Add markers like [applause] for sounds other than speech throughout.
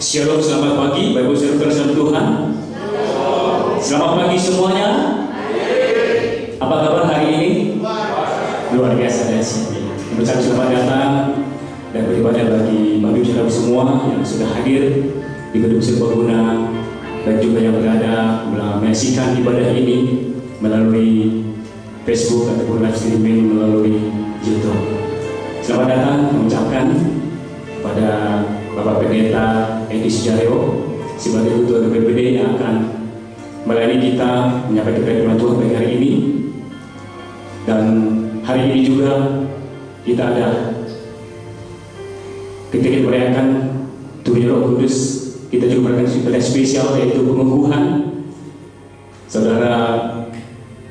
Shalom, selamat pagi Bapak Saudara dalam Tuhan. Selamat pagi semuanya. Apa kabar hari ini? Luar biasa dan Mengucapkan selamat datang dan beribadah bagi Bapak Saudara semua yang sudah hadir di gedung serbaguna dan juga yang berada menyaksikan ibadah ini melalui Facebook ataupun live streaming melalui YouTube. Selamat datang mengucapkan pada Bapak Pendeta Edi Sujaryo sebagai Ketua BPD yang akan melayani kita menyampaikan firman Tuhan pada hari ini. Dan hari ini juga kita ada ketika merayakan turunnya Roh Kudus kita juga merayakan ibadah spesial yaitu pengukuhan saudara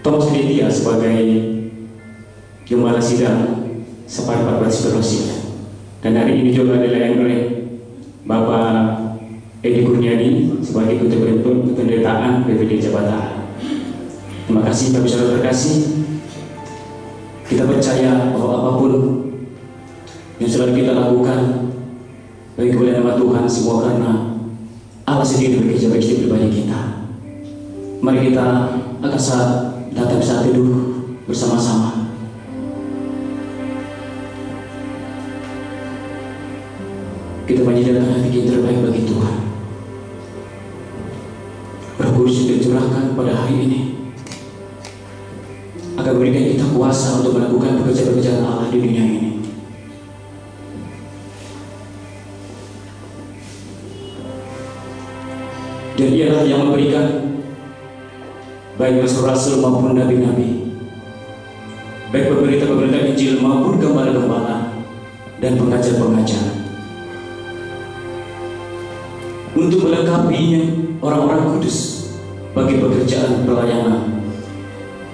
Thomas Lydia sebagai Gembala Sidang Separuh 14 Rosia dan hari ini juga dilayani oleh Bapak Edi Kurniadi sebagai Ketua Kependetaan BPD Jabatan. Terima kasih Bapak Saudara terkasih. Kita percaya bahwa apa pun yang sudah kita lakukan bagi kemuliaan nama Tuhan semua karena Allah sendiri bekerja bagi setiap pribadi kita. Mari kita akan saat datang saat teduh bersama-sama. Kita menyediakan hati kita terbaik bagi Tuhan. Roh Kudus dicurahkan pada hari ini akan memberikan kita kuasa untuk melakukan pekerjaan-pekerjaan Allah di dunia ini. Dan ialah yang memberikan baik rasul-rasul maupun nabi-nabi, baik pemerintah-pemerintah Injil maupun gembala-gembala dan pengajar-pengajar untuk melengkapinya orang-orang kudus bagi pekerjaan pelayanan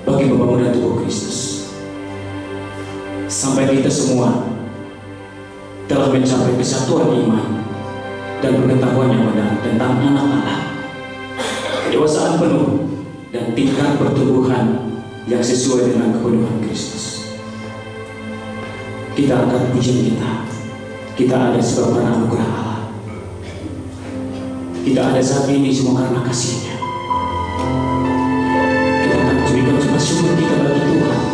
bagi pembangunan tubuh Kristus. Sampai kita semua telah mencapai kesatuan iman dan pengetahuan yang benar tentang anak Allah. Kedewasaan penuh dan tingkat pertumbuhan yang sesuai dengan kepenuhan Kristus. Kita angkat pujian kita. Kita ada sebab anugerah Allah kita ada saat ini semua karena kasihnya. Kita akan berikan coba syukur kita bagi Tuhan.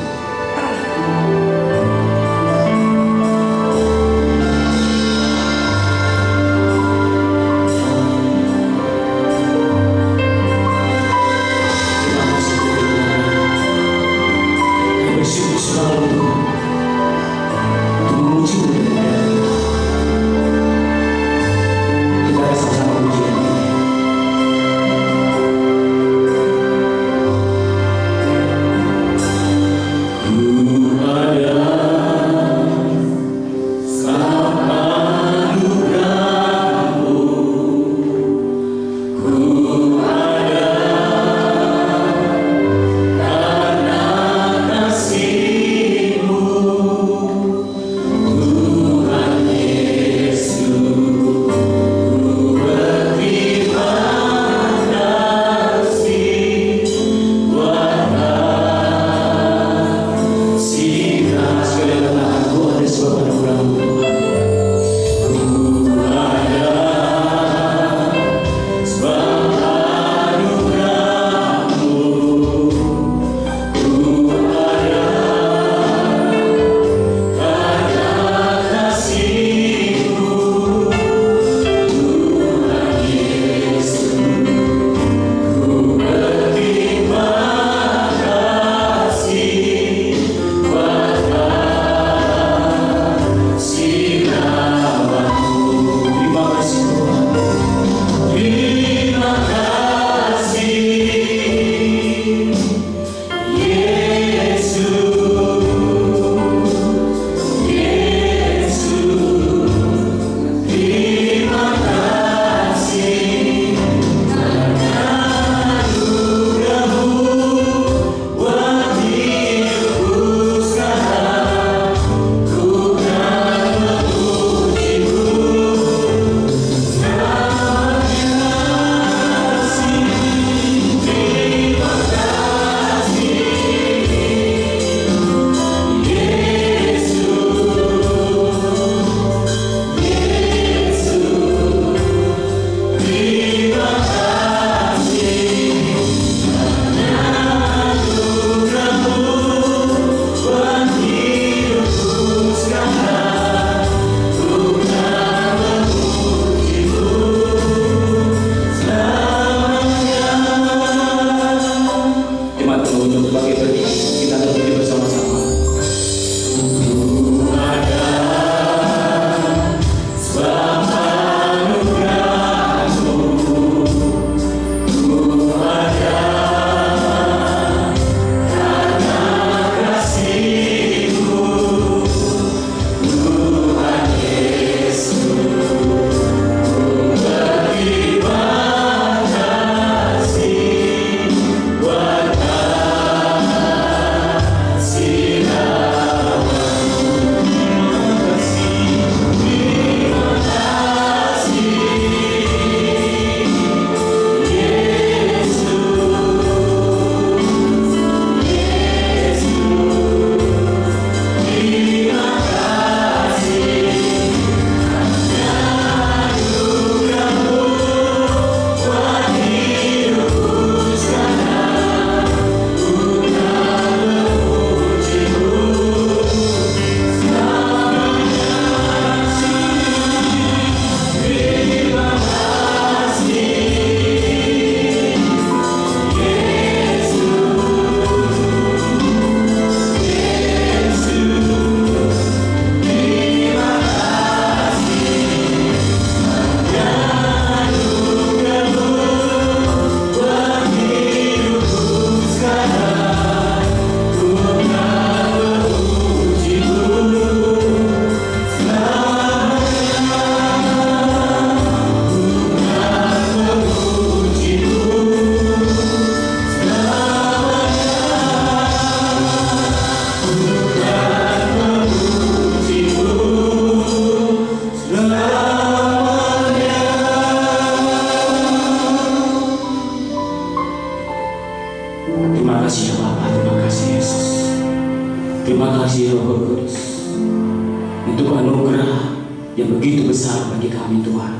Yang begitu besar bagi kami Tuhan.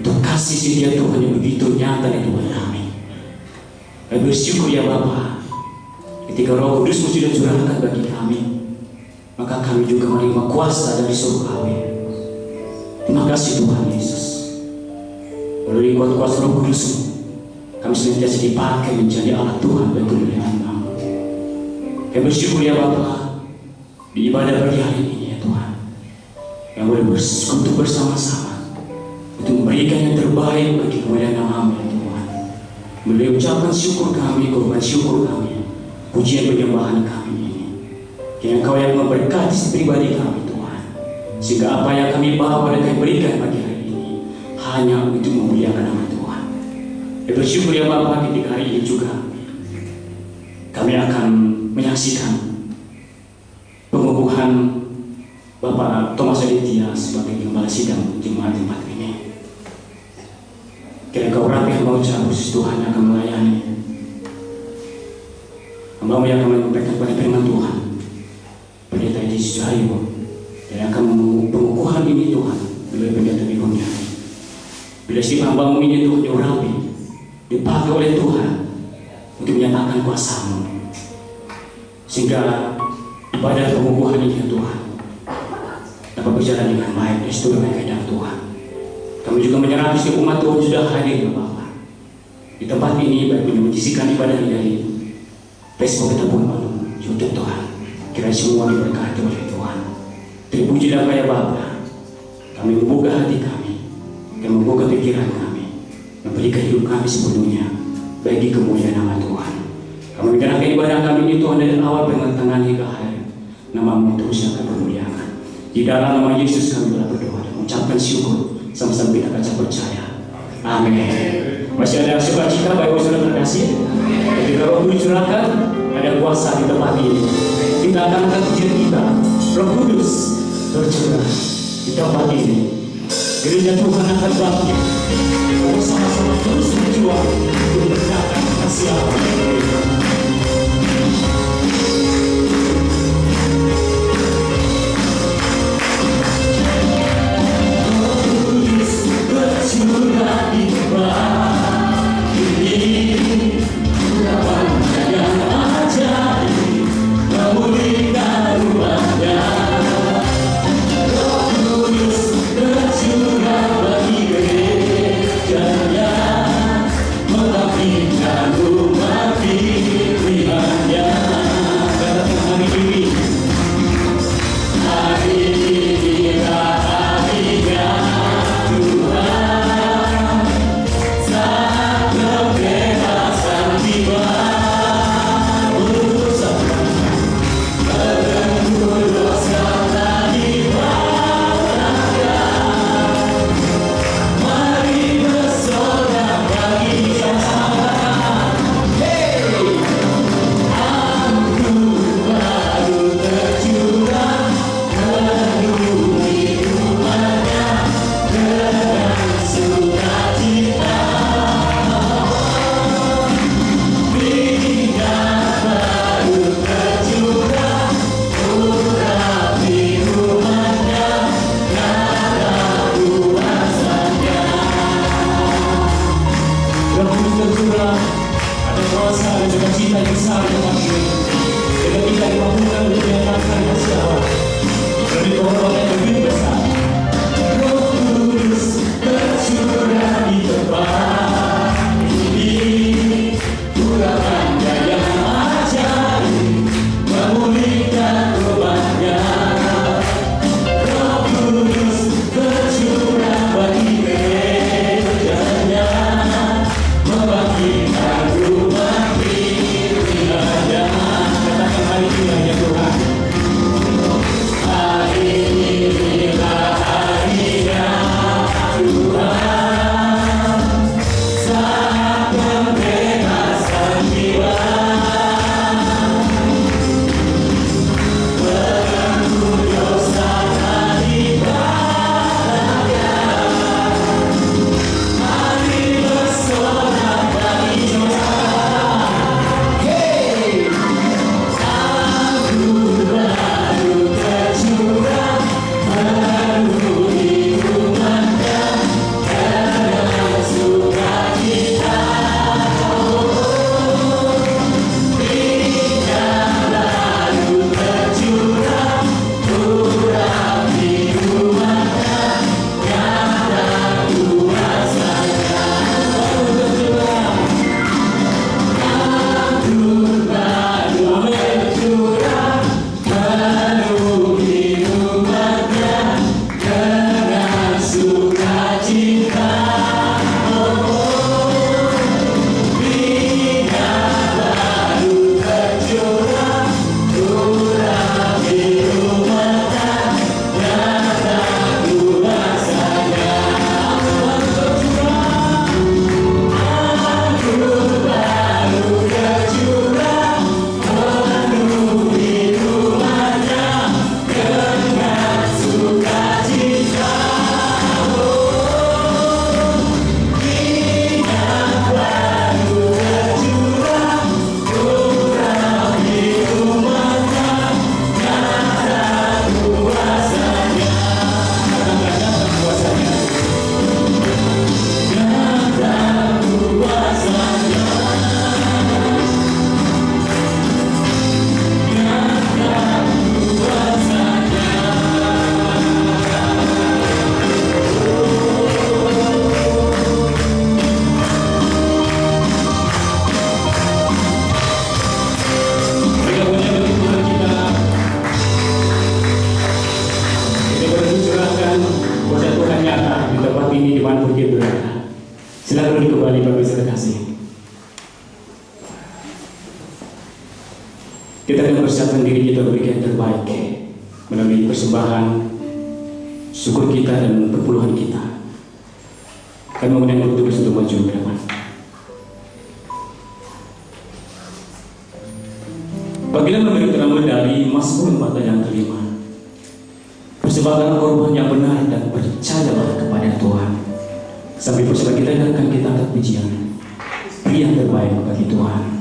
Untuk kasih setia Tuhan yang begitu nyata di Tuhan kami. Kami bersyukur ya Bapa, ketika Roh Kudus sudah curahkan bagi kami, maka kami juga menerima kuasa dari surga kami. Terima kasih Tuhan Yesus. Melalui kuat kuasa Roh Kudus, kami senantiasa dipakai menjadi alat Tuhan bagi kemuliaan. Kami bersyukur ya Bapa, di ibadah pagi hari yang boleh bersekutu bersama-sama untuk memberikan yang terbaik bagi kemuliaan nama ya Tuhan. Boleh ucapkan syukur kami, korban syukur kami, pujian penyembahan kami ini. Yang Engkau yang memberkati pribadi kami Tuhan, sehingga apa yang kami bawa dan kami berikan pagi hari ini hanya untuk memuliakan nama Tuhan. Ya bersyukur ya Bapak ketika hari ini juga kami akan menyaksikan pengukuhan Bapak Thomas Aditya sebagai gembala sidang jemaat tempat ini. Kira kau rapi hamba ucap khusus Tuhan yang akan melayani. Hamba yang akan menyampaikan pada firman Tuhan. Pendeta Yesus Cahayu yang akan pengukuhan ini Tuhan oleh pendeta Bibongnya. Bila si hambamu ini Tuhan diurapi, dipakai oleh Tuhan untuk menyatakan kuasamu. Sehingga ibadah pengukuhan ini Tuhan dapat berjalan dengan baik dan sesuai dengan kehendak Tuhan. Kami juga menyerahkan setiap umat Tuhan sudah hadir ya Bapak. Di tempat ini baik menyisikan ibadah dari Facebook ataupun YouTube Tuhan. Kira semua diberkati oleh Tuhan. Terpuji dan kaya Bapa. Kami membuka hati kami, kami membuka pikiran kami, memberikan hidup kami sepenuhnya bagi kemuliaan nama Tuhan. Kami menyerahkan ibadah kami ini Tuhan dari awal pertengahan hingga akhir. Namamu terus yang akan bermuliakan. Di dalam nama Yesus kami telah berdoa dan mengucapkan syukur sama-sama kita akan percaya. Amin. Masih ada sukacita Bapak Ibu Saudara terkasih. Ketika Roh Kudus curahkan, ada kuasa di tempat ini. Kita akan angkat pujian kita. Roh Kudus tercurah di tempat ini. Gereja Tuhan akan bangkit. Kita sama-sama terus berjuang untuk menegakkan kasih Allah. Bercurah di perpuluhan kita. Kami mengundang bertugas untuk maju ke depan. Bagilah memberi terambil dari Mazmur 4 yang kelima. Persembahkan korban yang benar dan percayalah kepada Tuhan. Sampai persembahan kita akan kita angkat pujian. Yang terbaik bagi. Tuhan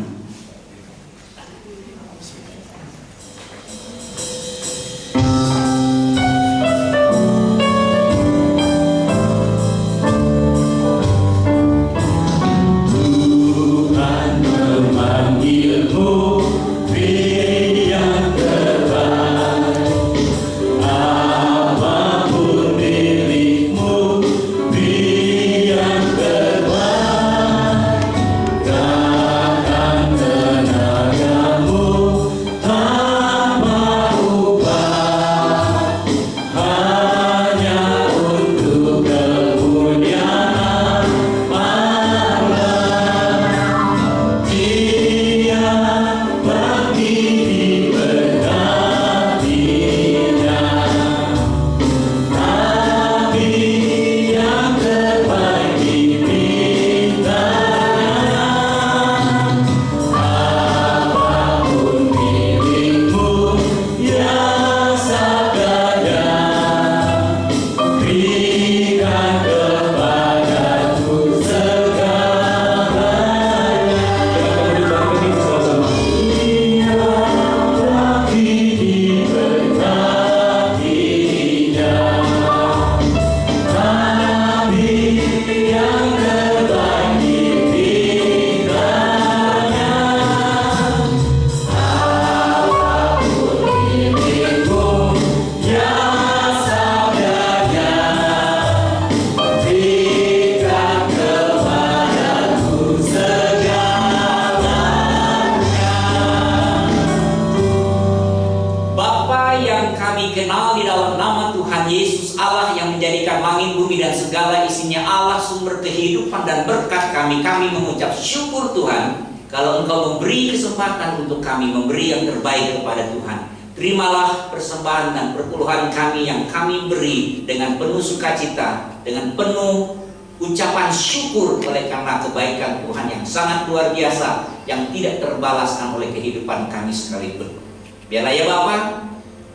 terbaik kepada Tuhan. Terimalah persembahan dan perpuluhan kami yang kami beri dengan penuh sukacita dengan penuh ucapan syukur oleh karena kebaikan Tuhan yang sangat luar biasa yang tidak terbalaskan oleh kehidupan kami sekalipun. Biarlah ya Bapak,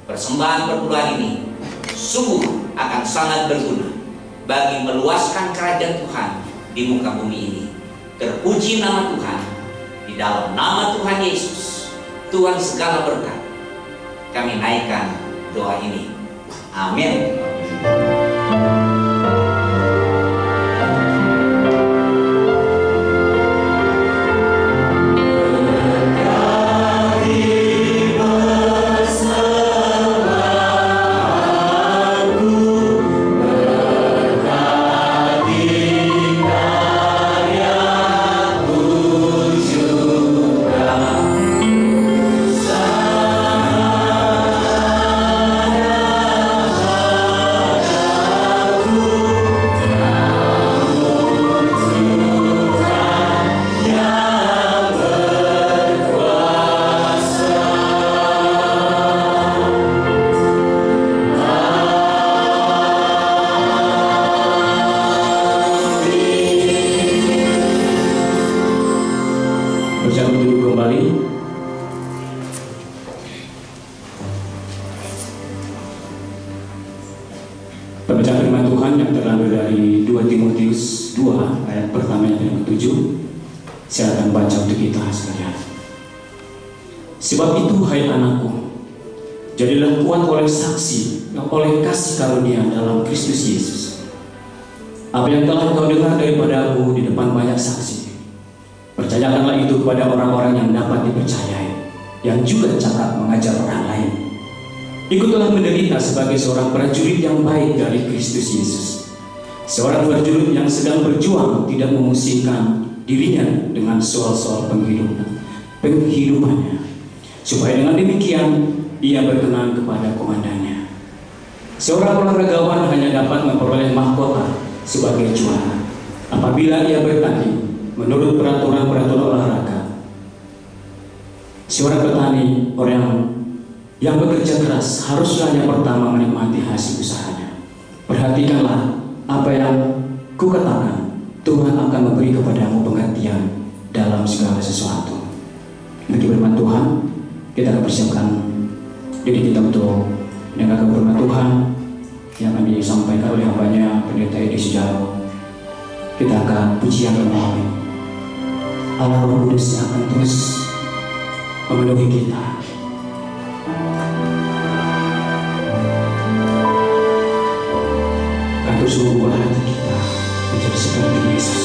persembahan perpuluhan ini sungguh akan sangat berguna bagi meluaskan kerajaan Tuhan di muka bumi ini. Terpuji nama Tuhan di dalam nama Tuhan Yesus, Tuhan segala berkat. Kami naikkan doa ini. Amin. Ikutlah menderita sebagai seorang prajurit yang baik dari Kristus Yesus. Seorang prajurit yang sedang berjuang tidak memusingkan dirinya dengan soal-soal penghidupan, penghidupannya, supaya dengan demikian ia berkenan kepada komandannya. Seorang olahragawan hanya dapat memperoleh mahkota sebagai juara apabila ia bertanding menurut peraturan-peraturan olahraga. Seorang petani, orang yang bekerja keras haruslah yang pertama menikmati hasil usahanya. Perhatikanlah apa yang kukatakan. Tuhan akan memberi kepadamu pengertian dalam segala sesuatu. Bagi firman Tuhan, kita akan persiapkan diri kita untuk mendengar firman Tuhan yang akan disampaikan oleh hambanya pendeta Edi Sejaro. Kita akan pujian memohon Allah Roh Kudus yang akan terus memenuhi kita. Menjadi seperti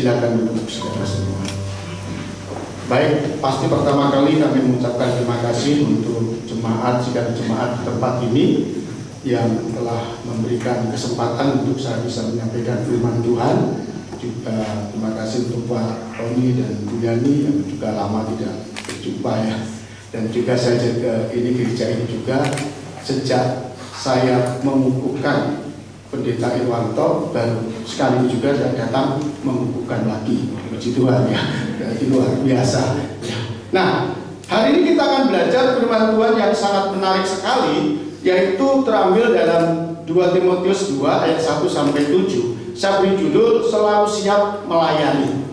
Silakan duduk saudara semua. Baik, pasti pertama kali kami mengucapkan terima kasih untuk jemaat sidang jemaat di tempat ini yang telah memberikan kesempatan untuk saya bisa menyampaikan firman Tuhan. Juga terima kasih untuk Pak Roni dan Bu Yani yang juga lama tidak berjumpa ya. Dan juga saya jaga ini gereja ini juga sejak saya mengukuhkan pendeta Irwanto baru sekali juga saya datang mengukuhkan lagi puji Tuhan ya itu luar biasa ya. nah hari ini kita akan belajar firman Tuhan yang sangat menarik sekali yaitu terambil dalam 2 Timotius 2 ayat 1 sampai 7 saya beri judul selalu siap melayani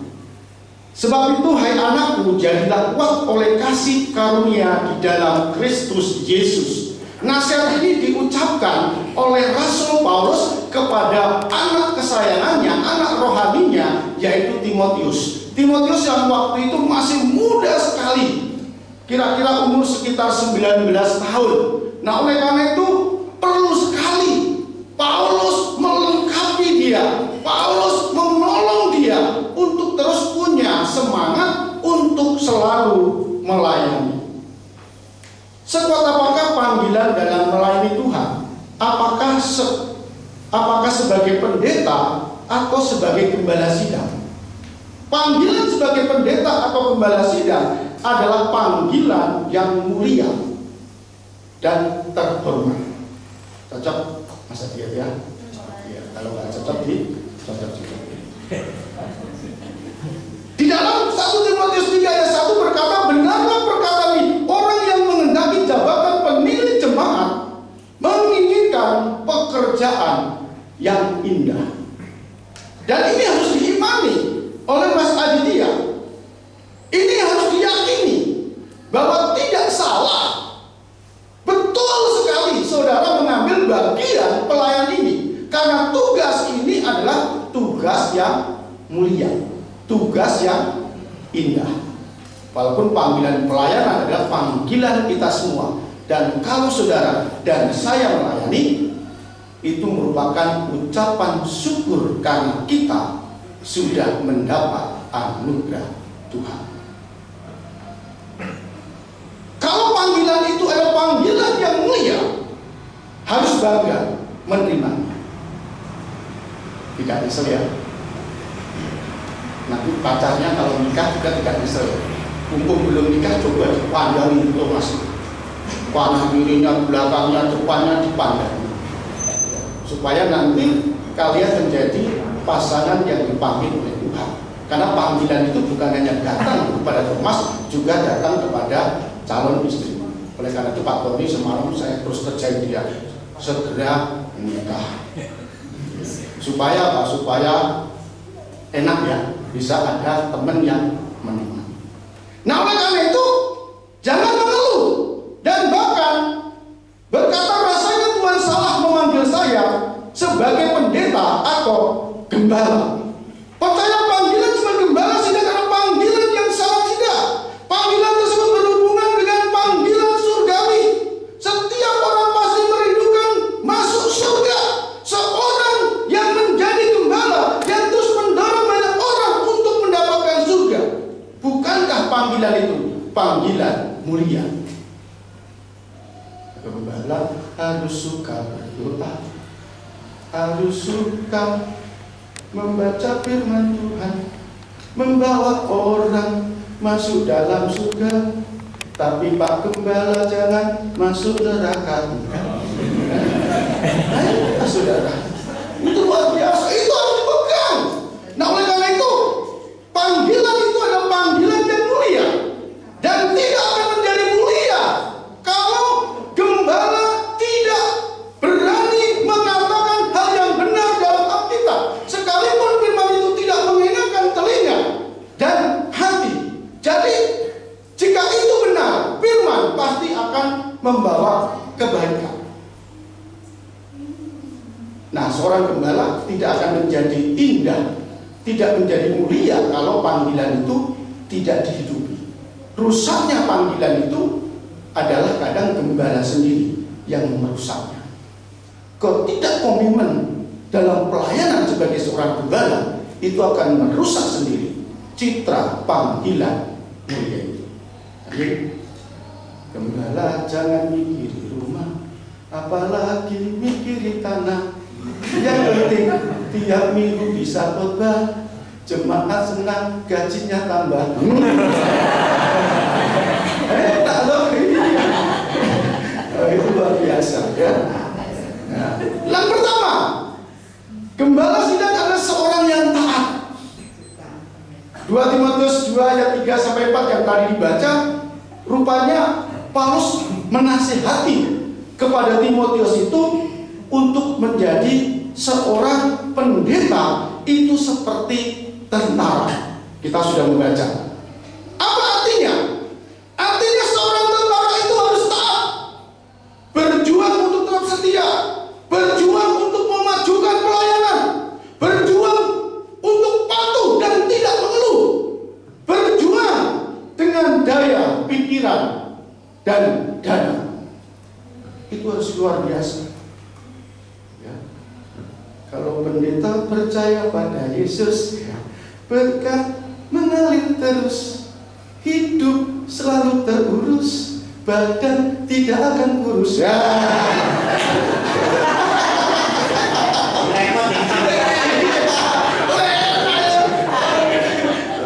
Sebab itu hai anakku jadilah kuat oleh kasih karunia di dalam Kristus Yesus. Nasihat ini diucapkan oleh Rasul Paulus kepada anak kesayangannya, anak rohaninya yaitu Timotius. Timotius yang waktu itu masih muda sekali. Kira-kira umur sekitar 19 tahun. Nah, oleh karena itu perlu sekali Paulus melengkapi dia. Paulus menolong dia untuk terus punya semangat untuk selalu melayani. Sekuat apakah panggilan dalam melayani Tuhan? Apakah se apakah sebagai pendeta atau sebagai gembala sidang? Panggilan sebagai pendeta atau gembala sidang adalah panggilan yang mulia dan terhormat. Cocok Mas Adiat ya? ya kalau nggak cocok di cocok juga. Di dalam 1 Timotius 3 ayat 1 berkata, benarlah perkataan ini, orang yang mengendaki jabatan pemilik jemaat menginginkan pekerjaan yang indah. Dan ini harus diimani oleh Mas Aditya. Ini harus diyakini bahwa tidak salah. Betul sekali saudara mengambil bagian pelayan ini. Karena tugas ini adalah tugas yang mulia tugas yang indah. Walaupun panggilan pelayanan adalah panggilan kita semua. Dan kalau saudara dan saya melayani, itu merupakan ucapan syukur karena kita sudah mendapat anugerah Tuhan. Kalau panggilan itu adalah panggilan yang mulia, harus bangga menerimanya. Tidak bisa ya, nanti pacarnya kalau nikah juga tidak bisa mumpung belum nikah coba dipandang itu mas kanan kirinya belakangnya depannya dipandang supaya nanti kalian menjadi pasangan yang dipanggil oleh Tuhan. Karena panggilan itu bukan hanya datang kepada Thomas juga datang kepada calon istri. Oleh karena itu Pak Tony semalam saya terus kerjain dia. Segera menikah. Supaya apa? Supaya enak ya. Bisa ada teman yang menemani. Nah oleh karena itu jangan mengeluh. Dan bahkan berkata rasanya Tuhan salah memanggil saya sebagai pendeta atau gembala. Percaya panggilan sebagai gembala ada panggilan yang salah tidak. Panggilan tersebut berhubungan dengan panggilan surgawi. Setiap orang pasti merindukan masuk surga. Seorang yang menjadi gembala yang terus mendorong banyak orang untuk mendapatkan surga. Bukankah panggilan itu panggilan mulia? Gembala harus suka berdoa, harus suka membaca firman Tuhan, membawa orang masuk dalam surga. Tapi Pak Gembala jangan masuk neraka. Ayo, saudara. Itu luar biasa. Itu harus dipegang. Nah, oleh karena itu, panggilan itu adalah panggilan yang mulia dan tidak akan menjadi mulia kalau gembala tidak berani mengatakan hal yang benar dalam Alkitab. Membawa kebaikan. Nah, seorang gembala tidak akan menjadi indah, tidak menjadi mulia kalau panggilan itu tidak dihidupi. Rusaknya panggilan itu adalah kadang gembala sendiri yang merusaknya. Kalau tidak komitmen dalam pelayanan sebagai seorang gembala, itu akan merusak sendiri citra panggilan mulia itu. Gembala jangan mikir di rumah, apalagi mikir di tanah. Yang penting tiap minggu bisa khotbah, jemaat senang, gajinya tambah. eh, tak loh. Oh, itu luar biasa ya. Nah, yang pertama, gembala sidang adalah seorang yang taat. 2 Timotius 2 ayat 3 sampai 4 yang tadi dibaca, rupanya Paulus menasihati kepada Timotius itu untuk menjadi seorang pendeta itu seperti tentara. Kita sudah membaca. Apa artinya? Artinya seorang tentara itu harus taat. Berjuang untuk tetap setia. Berjuang untuk memajukan pelayanan. Berjuang untuk patuh dan tidak mengeluh. Berjuang dengan daya, pikiran, dan dana. Itu harus luar biasa. Ya. Kalau pendeta percaya pada Yesus, berkat mengalir terus, hidup selalu terurus, badan tidak akan kurus. Ya.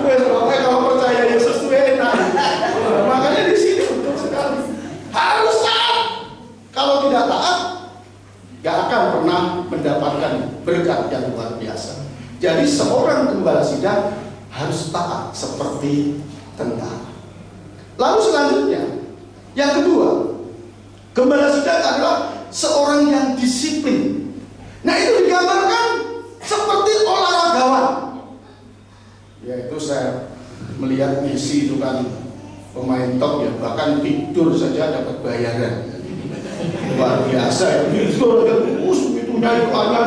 Wes, pokoknya kalau percaya Yesus itu enak. Makanya di sini betul sekali. Harus taat. Kalau tidak taat, gak akan pernah mendapatkan berkat yang luar biasa. Jadi seorang gembala sidang harus taat seperti tentara. Lalu selanjutnya, yang kedua, gembala sidang adalah seorang yang disiplin. Nah itu digambarkan seperti olahragawan. Ya itu saya melihat Messi itu kan pemain top ya, bahkan tidur saja dapat bayaran. Luar biasa ya, tidur kan, us itunya itu hanya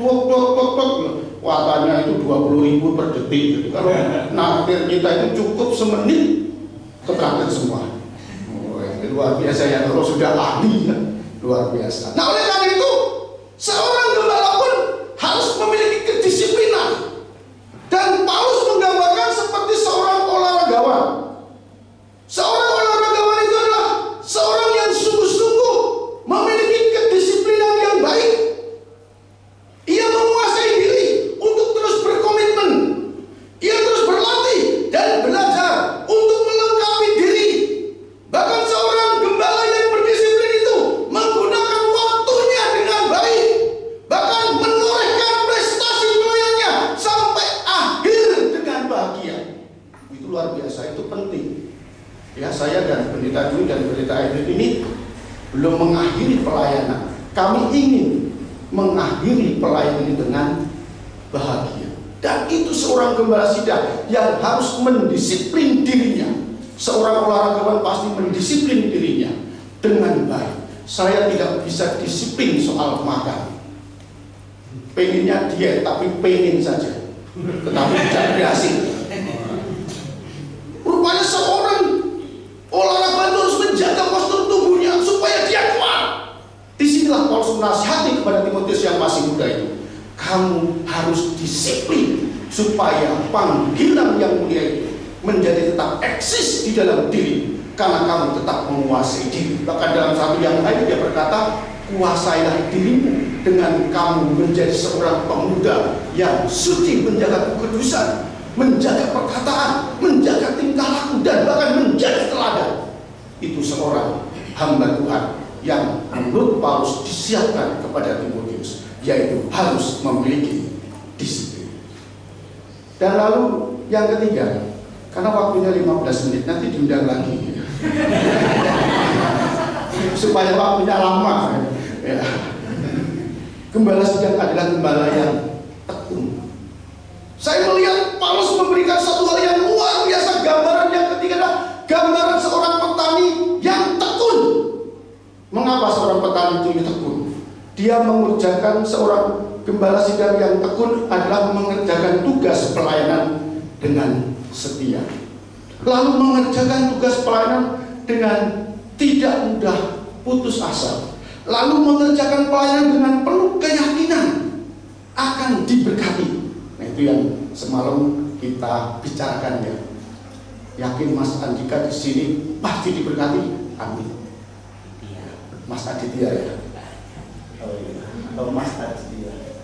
tok tok tok tok Watanya itu 20 ribu per detik. Jadi kalau [laughs] naktir kita itu cukup semenit keberangkat semua. Oh, luar biasa ya kalau sudah ahli ya. luar biasa. Nah oleh karena itu seorang gembala pun harus memiliki kedisiplinan dan Paulus menggambarkan seperti seorang olahragawan. Seorang olahragawan itu adalah seorang yang sungguh-sungguh memiliki kedisiplinan yang baik. Ia menguasai diri untuk terus berkomitmen. Ia terus berlatih dan belajar untuk melengkapi diri. Bahkan seorang gembala yang berdisiplin itu menggunakan waktunya dengan baik. Bahkan menorehkan prestasi pelayannya sampai akhir dengan bahagia. Itu luar biasa, itu penting. Ya, saya dan pendeta Dwi dan pendeta Edwin ini belum mengakhiri pelayanan. Kami ingin mengakhiri pelayanan ini dengan bahagia. Dan itu seorang gembala sidang yang harus mendisiplin dirinya. Seorang olahragawan pasti mendisiplin dirinya dengan baik. Saya tidak bisa disiplin soal makan. Pengennya diet, tapi pengen saja. Tetapi tidak berhasil. Rupanya seorang olahraga harus menjaga postur tubuhnya supaya dia kuat. Di sinilah Paulus menasihati kepada Timotius yang masih muda itu. Kamu harus disiplin supaya panggilan yang mulia itu menjadi tetap eksis di dalam diri karena kamu tetap menguasai diri. Bahkan dalam satu yang lain dia berkata, kuasailah dirimu dengan kamu menjadi seorang pemuda yang suci menjaga kekudusan, menjaga perkataan, menjaga tingkah laku dan bahkan menjadi teladan. Itu seorang hamba Tuhan yang menurut Paulus disiapkan kepada Timotius yaitu harus memiliki disiplin. Dan lalu yang ketiga, karena waktunya 15 menit nanti diundang lagi [laughs] supaya waktunya lama ya. Gembala sidang adalah gembala yang Saya melihat Paulus memberikan satu hal yang luar biasa gambaran yang ketiga adalah gambaran seorang petani yang tekun. Mengapa seorang petani itu tekun? Dia mengerjakan seorang gembala sidang yang tekun adalah mengerjakan tugas pelayanan dengan setia. Lalu mengerjakan tugas pelayanan dengan tidak mudah putus asa. Lalu mengerjakan pelayanan dengan penuh keyakinan akan diberkati. Nah itu yang semalam kita bicarakan ya. Yakin Mas Andika di sini pasti diberkati. Amin. Mas Aditya ya. Oh iya. Oh, Mas Aditya.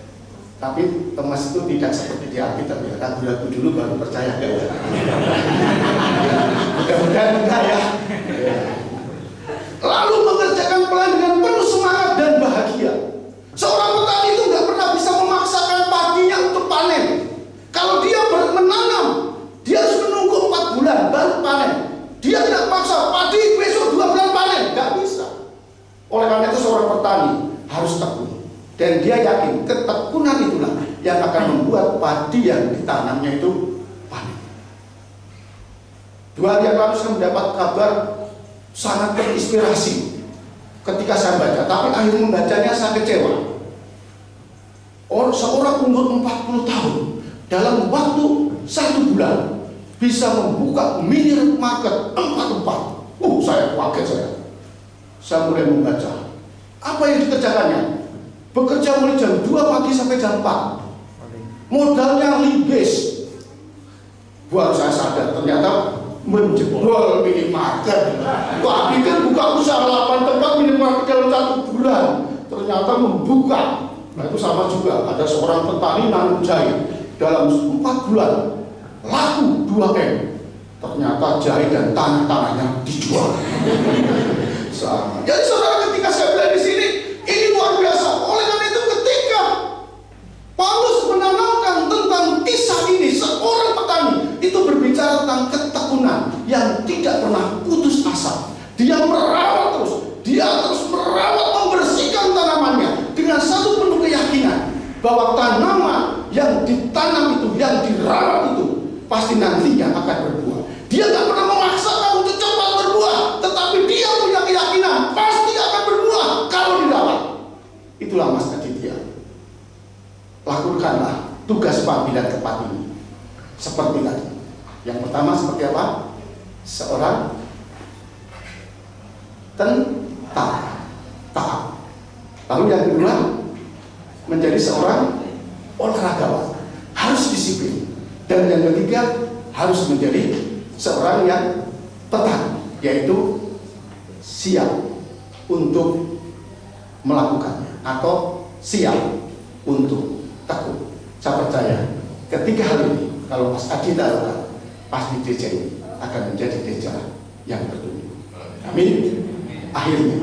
Tapi Thomas itu tidak seperti di Alkitab ya. Ragu-ragu dulu baru percaya ya. Mudah-mudahan enggak ya. Lalu mengerjakan pelayan dengan penuh semangat dan bahagia. Seorang petani itu nggak pernah bisa memaksakan paginya untuk panen. Kalau dia menanam, dia harus menunggu empat bulan baru panen. Dia tidak paksa padi besok dua bulan panen, nggak bisa. Oleh karena itu seorang petani harus tekun dan dia yakin ketekunan itulah yang akan membuat padi yang ditanamnya itu panen. Dua hari yang lalu saya mendapat kabar sangat terinspirasi ketika saya baca, tapi akhir membacanya saya kecewa. Orang seorang umur 40 tahun dalam waktu satu bulan bisa membuka minimarket empat tempat. Uh, saya kaget saya. Saya mulai membaca. Apa yang dikerjakannya? Bekerja mulai jam 2 pagi sampai jam 4. Modalnya libes. Baru saya sadar ternyata menjebol minimarket. Wah, pikir buka usaha 8 tempat minimarket dalam satu bulan. Ternyata membuka. Nah itu sama juga. Ada seorang petani nanam jahe dalam 4 bulan laku 2 M. Ternyata jahe dan tanah-tanahnya dijual. [laughs] sama. Jadi saudara ketika saya bilang di sini, ini luar biasa. Oleh karena itu ketika Paulus menanamkan tentang kisah ini, seorang petani itu berbicara tentang ketekunan yang tidak pernah putus asa. Dia merawat terus, dia terus merawat membersihkan tanamannya dengan satu bahwa tanaman yang ditanam itu, yang dirawat itu pasti nantinya akan berbuah. Dia tidak pernah memaksakan untuk cepat berbuah, tetapi dia punya keyakinan pasti akan berbuah kalau dirawat. Itulah Mas Aditya. Lakukanlah tugas panggilan tepat ini. Seperti tadi. Yang pertama seperti apa? Seorang tentara taat. Lalu yang kedua menjadi seorang olahragawan harus disiplin. Dan yang ketiga harus menjadi seorang yang tepat yaitu siap untuk melakukannya atau siap untuk takut. Saya percaya ketiga hal ini kalau Mas Adi lakukan pasti DJ akan menjadi DJ yang bertumbuh amin. Akhirnya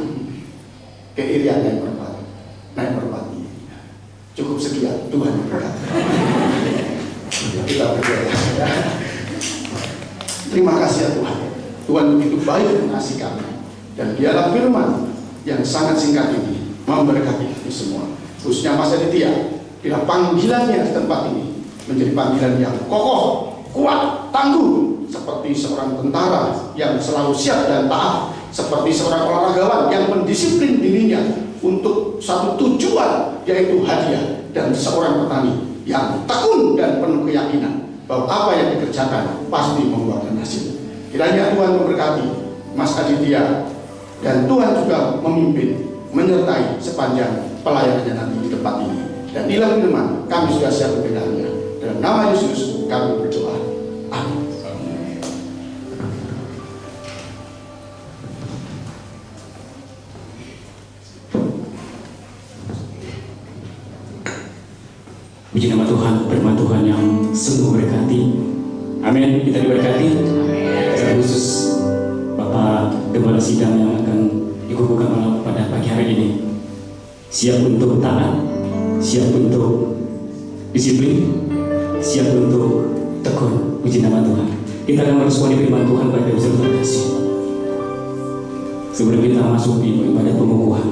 keirian yang berpati naik cukup Tuhan. Berkati kita berdoa terima kasih ya Tuhan. Tuhan begitu baik mengasihi kami. Dan biarlah firman yang sangat singkat ini memberkati kami semua. Khususnya Mas Aditya bila panggilannya di tempat ini menjadi panggilan yang kokoh kuat tangguh. Seperti seorang tentara yang selalu siap dan taat. Seperti seorang olahragawan yang mendisiplin dirinya untuk satu tujuan yaitu hadiah dan seorang petani yang tekun dan penuh keyakinan bahwa apa yang dikerjakan pasti membuahkan hasil. Kiranya Tuhan memberkati Mas Aditya dan Tuhan juga memimpin menyertai sepanjang pelayanannya nanti di tempat ini. Dan inilah firman kami sudah siap membelanya. Dalam nama Yesus kami Puji nama Tuhan, firman Tuhan yang sungguh berkati. Amin. Kita diberkati. Secara khusus Bapak Gembala Sidang yang akan dikukuhkan pada pagi hari ini. Siap untuk taat, siap untuk disiplin, siap untuk tekun. Puji nama Tuhan. Kita akan meresponi firman Tuhan pada usaha terkasih. Sebelum kita masuk di ibadah pengukuhan,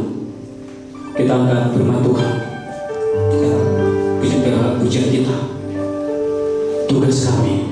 kita angkat firman Tuhan. Kita pujian pujian kita. Tugas kami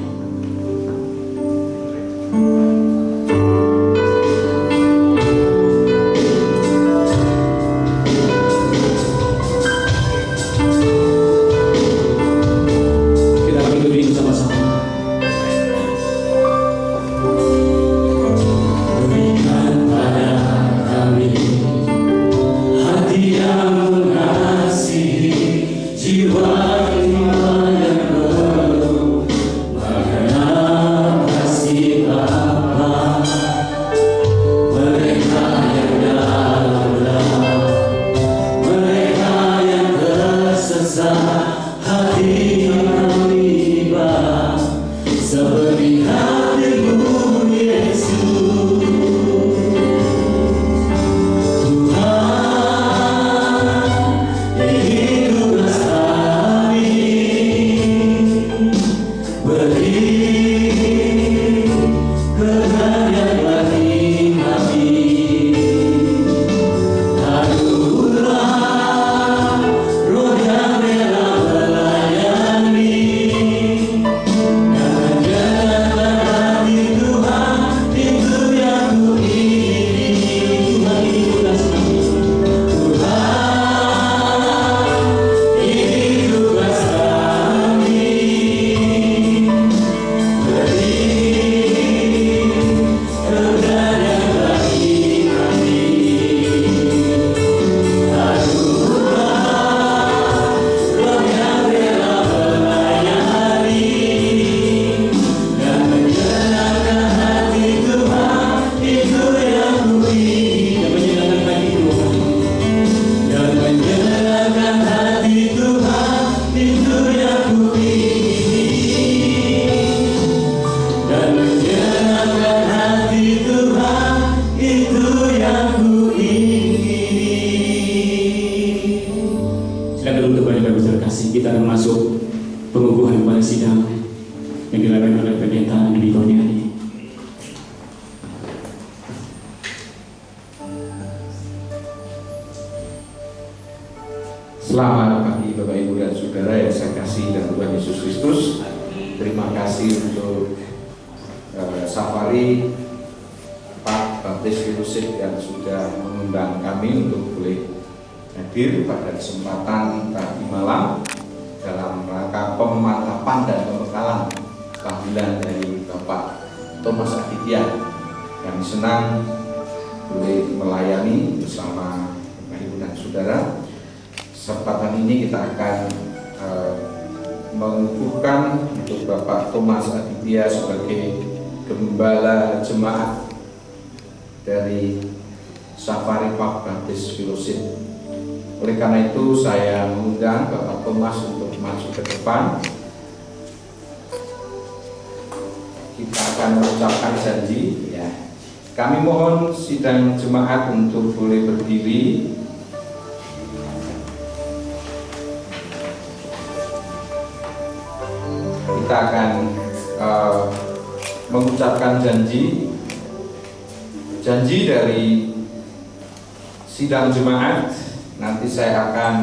nanti saya akan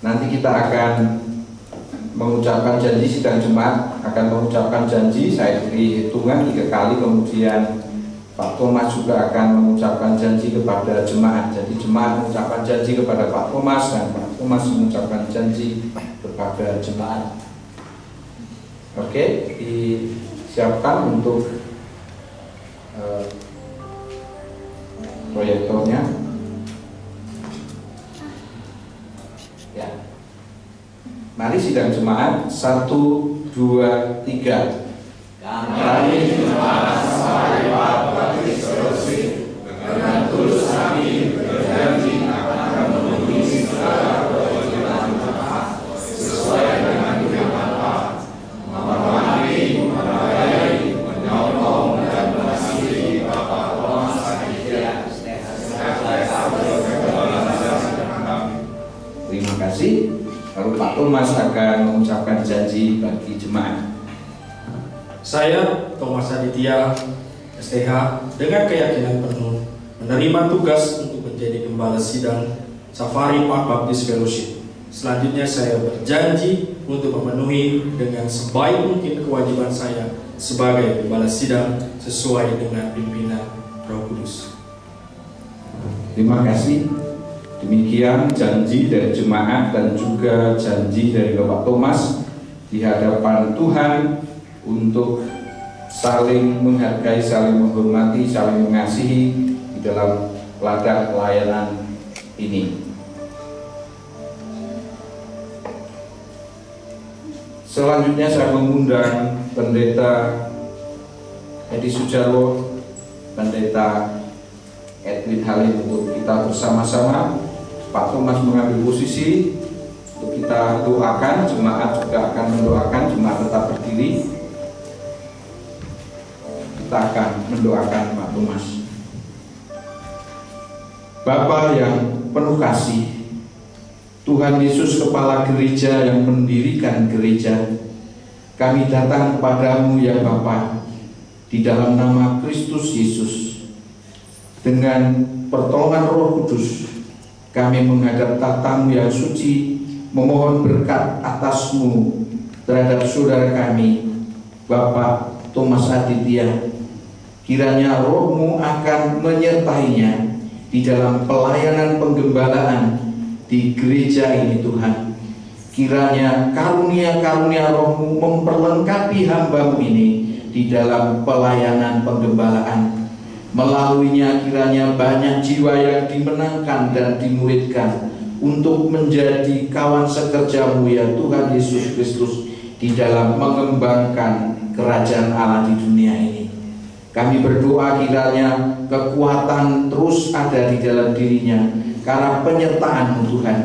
nanti kita akan mengucapkan janji sidang jemaat akan mengucapkan janji saya beri hitungan tiga kali kemudian Pak Thomas juga akan mengucapkan janji kepada jemaat. Jadi jemaat mengucapkan janji kepada Pak Thomas dan Pak Thomas mengucapkan janji kepada jemaat. Oke, disiapkan untuk uh, proyektornya. Ya. Mari sidang jemaat satu dua tiga. Kami jemaat Bapak dengan tulus kami Thomas akan mengucapkan janji bagi jemaat. Saya, Thomas Aditya, STH, dengan keyakinan penuh menerima tugas untuk menjadi gembala sidang Safari Park Baptist Fellowship. Selanjutnya saya berjanji untuk memenuhi dengan sebaik mungkin kewajiban saya sebagai gembala sidang sesuai dengan pimpinan Roh Kudus. Terima kasih. Demikian janji dari jemaat dan juga janji dari Bapak Thomas di hadapan Tuhan untuk saling menghargai, saling menghormati, saling mengasihi di dalam ladang pelayanan ini. Selanjutnya saya mengundang Pendeta Edi Sujarwo, Pendeta Edwin Halim untuk kita bersama-sama Pak Thomas mengambil posisi untuk kita doakan, jemaat juga akan mendoakan, jemaat tetap berdiri. Kita akan mendoakan Pak Thomas. Bapa yang penuh kasih Tuhan Yesus kepala gereja yang mendirikan gereja kami datang kepadamu ya Bapa di dalam nama Kristus Yesus. Dengan pertolongan Roh Kudus kami menghadap tatamu yang suci memohon berkat atasmu terhadap saudara kami Bapak Thomas Aditya. Kiranya rohmu akan menyertainya di dalam pelayanan penggembalaan di gereja ini Tuhan. Kiranya karunia-karunia rohmu memperlengkapi hambamu ini di dalam pelayanan penggembalaan Melaluinya kiranya banyak jiwa yang dimenangkan dan dimuridkan untuk menjadi kawan sekerjamu ya Tuhan Yesus Kristus di dalam mengembangkan kerajaan Allah di dunia ini. Kami berdoa kiranya kekuatan terus ada di dalam dirinya karena penyertaan Tuhan.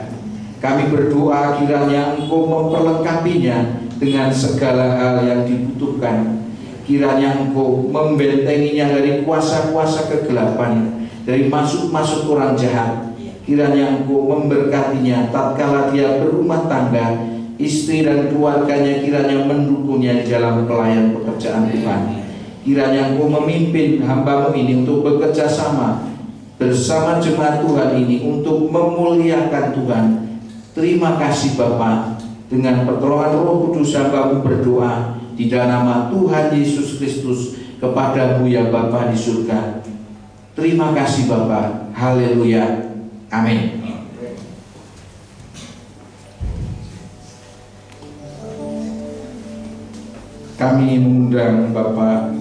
Kami berdoa kiranya Engkau memperlengkapinya dengan segala hal yang dibutuhkan kiranya engkau membentenginya dari kuasa-kuasa kegelapan dari masuk-masuk orang jahat kiranya engkau memberkatinya tatkala dia berumah tangga istri dan keluarganya kiranya mendukungnya di dalam pelayan pekerjaan Tuhan Kiranya Engkau memimpin hambamu ini untuk bekerja sama bersama jemaat Tuhan ini untuk memuliakan Tuhan. Terima kasih Bapak. Dengan pertolongan Roh Kudus hambamu berdoa di dalam nama Tuhan Yesus Kristus kepadamu ya Bapa di surga. Terima kasih Bapak. Haleluya. Amin. Kami mengundang Bapak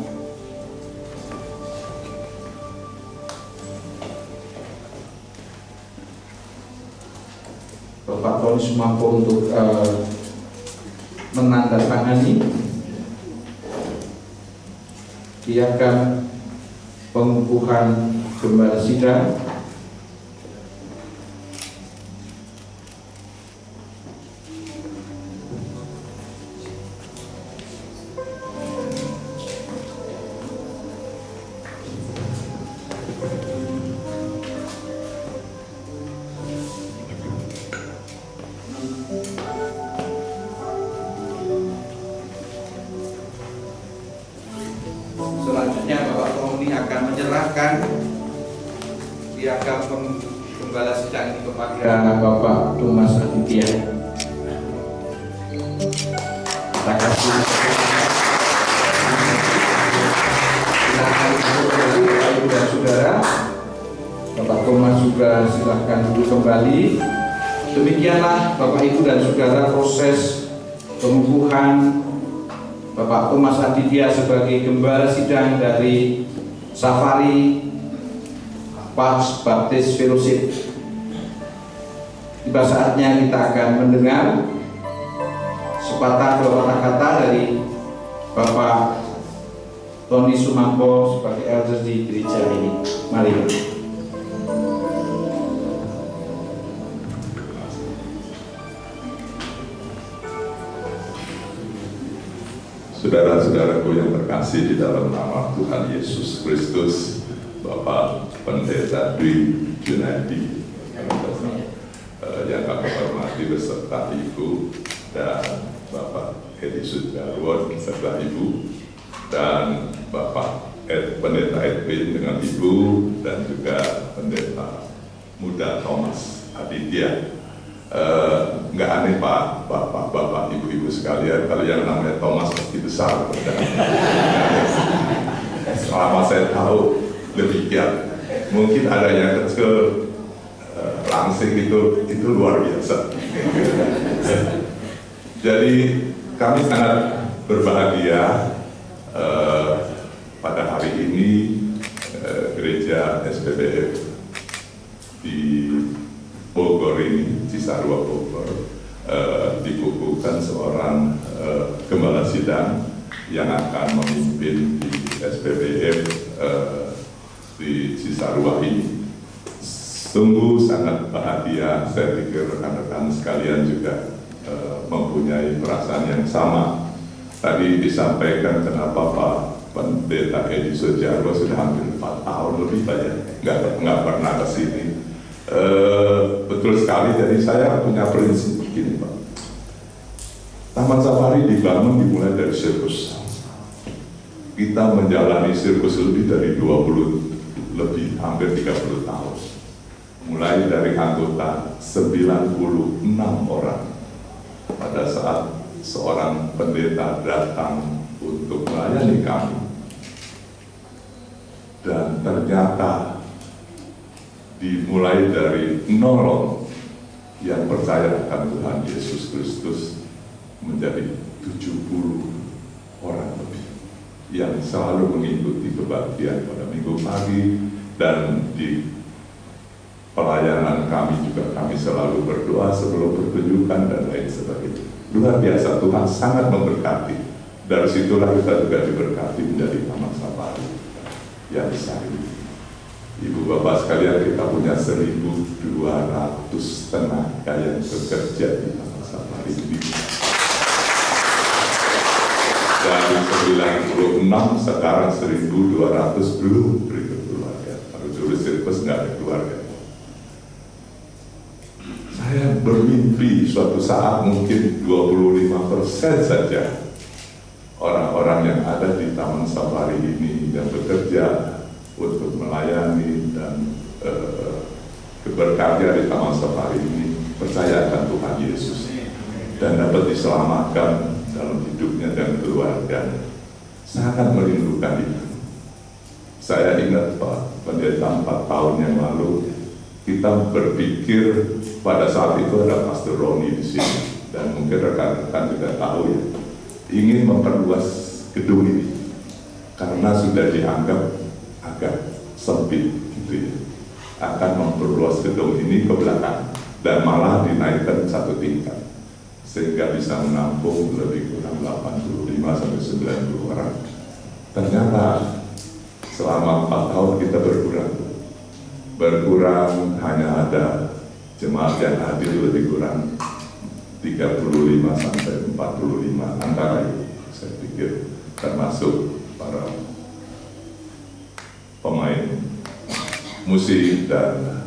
Bapak Tony Sumampo untuk uh, menandatangani piagam pengukuhan gembala sidang pengukuhan Bapak Thomas Aditya sebagai gembala sidang dari Safari Pas Baptis Fellowship. Tiba saatnya kita akan mendengar sepatah dua patah kata dari Bapak Tony Sumampo sebagai elder di gereja ini. Mari. Saudara-saudaraku yang terkasih di dalam nama Tuhan Yesus Kristus, Bapak Pendeta Dwi Junadi, eh, yang kami hormati beserta Ibu dan Bapak Edi Sudarwon beserta Ibu dan Bapak Ed, Pendeta Edwin dengan Ibu dan juga Pendeta Muda Thomas Aditya Eh, nggak aneh pak. Bapak bapak ibu ibu sekalian. Kalau yang namanya Thomas pasti besar. Selama saya tahu demikian mungkin ada yang kecil eh, langsing itu itu luar biasa. Jadi kami sangat berbahagia eh, pada hari ini eh, gereja SPBF di Bogor ini, Cisarua Bogor, eh, dikukuhkan seorang eh, gembala sidang yang akan memimpin di SPBF eh, di Cisarua ini. Sungguh sangat bahagia, saya pikir rekan-rekan sekalian juga eh, mempunyai perasaan yang sama. Tadi disampaikan kenapa Pak Pendeta Edi Sojarwo sudah hampir 4 tahun lebih banyak nggak nggak pernah ke sini. Eh, betul sekali, jadi saya punya prinsip begini Pak. Taman Safari dibangun dimulai dari sirkus. Kita menjalani sirkus lebih dari 20, lebih hampir 30 tahun. Mulai dari anggota 96 orang. Pada saat seorang pendeta datang untuk melayani kami. Dan ternyata dimulai dari nol yang percaya akan Tuhan Yesus Kristus menjadi 70 orang lebih yang selalu mengikuti kebaktian pada minggu pagi dan di pelayanan kami juga kami selalu berdoa sebelum pertunjukan dan lain sebagainya. Luar biasa Tuhan sangat memberkati. Dari situlah kita juga diberkati menjadi taman safari yang besar ini. Ibu Bapak sekalian kita punya 1.200 tenaga yang bekerja di Taman Safari ini. Dari 96 sekarang 1.200 belum berkeluarga. Kalau dulu sirkus nggak ada keluarga. Saya bermimpi suatu saat mungkin 25% saja orang-orang yang ada di Taman Safari ini yang bekerja untuk melayani dan eh, berkarya di Taman Safari ini percaya akan Tuhan Yesus dan dapat diselamatkan dalam hidupnya dan keluarganya. Sangat merindukan itu. Saya ingat Pak, pendeta empat tahun yang lalu kita berpikir pada saat itu ada Pastor Roni di sini dan mungkin rekan-rekan juga tahu ya ingin memperluas gedung ini karena sudah dianggap agak sempit gitu ya akan memperluas gedung ini ke belakang dan malah dinaikkan satu tingkat sehingga bisa menampung lebih kurang 85 sampai 90 orang. Ternyata selama 4 tahun kita berkurang. Berkurang hanya ada jemaat yang hadir lebih kurang 35 sampai 45 antara itu saya pikir termasuk para pemain musik dan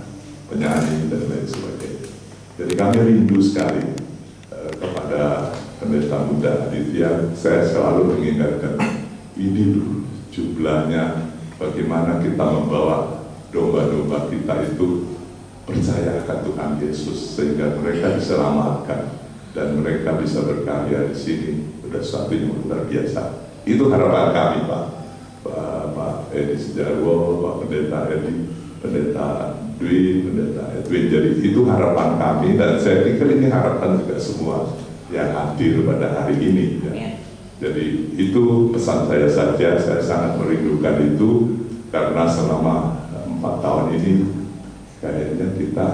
penyanyi dan lain sebagainya. Jadi kami rindu sekali uh, kepada pendeta muda Aditya. Saya selalu mengingatkan ini dulu jumlahnya bagaimana kita membawa domba-domba kita itu percaya akan Tuhan Yesus sehingga mereka diselamatkan dan mereka bisa berkarya di sini sudah sesuatu yang luar biasa. Itu harapan kami Pak. Pak, Pak Edi Sejarwo, Pak Pendeta Edi, Pendeta Dwi, Pendeta Edwin. Jadi itu harapan kami dan saya pikir ini harapan juga semua yang hadir pada hari ini. Ya. Jadi itu pesan saya saja, saya sangat merindukan itu karena selama empat tahun ini kayaknya kita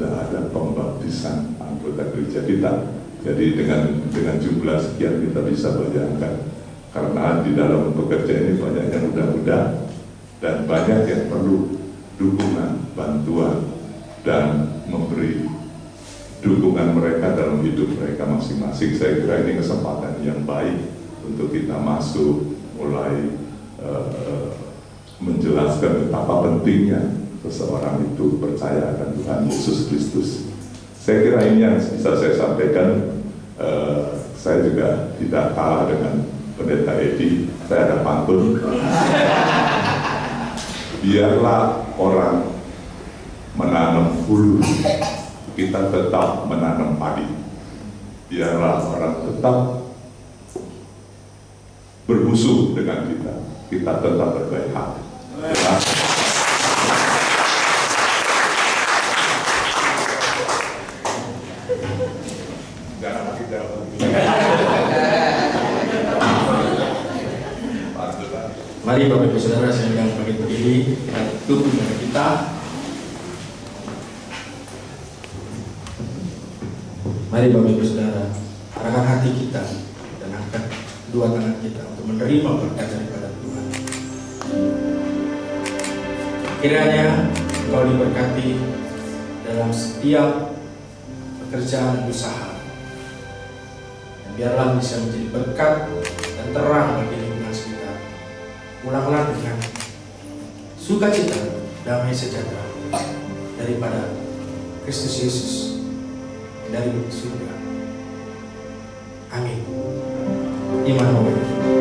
tidak ada pembaptisan anggota gereja kita. Jadi dengan dengan jumlah sekian kita bisa bayangkan karena di dalam pekerja ini banyak yang muda-muda dan banyak yang perlu dukungan, bantuan dan memberi dukungan mereka dalam hidup mereka masing-masing. Saya kira ini kesempatan yang baik untuk kita masuk mulai uh, menjelaskan betapa pentingnya seseorang itu percaya akan Tuhan Yesus Kristus. Saya kira ini yang bisa saya sampaikan. Uh, saya juga tidak kalah dengan pendeta Edi. Saya ada pantun. Biarlah orang menanam hulu, kita tetap menanam padi. Biarlah orang tetap bermusuh dengan kita, kita tetap berbaik hati. Jangan makin jauh. Mari Bapak Ibu Saudara saya yang bagi berdiri tutup dengan kita. Mari Bapak Ibu Saudara arahkan hati kita dan angkat dua tangan kita untuk menerima berkat daripada Tuhan. Kiranya engkau diberkati dalam setiap pekerjaan usaha. Dan biarlah bisa menjadi berkat dan terang bagi. Ulanglah dengan sukacita, damai sejahtera daripada Kristus Yesus dari surga. Amin. Iman.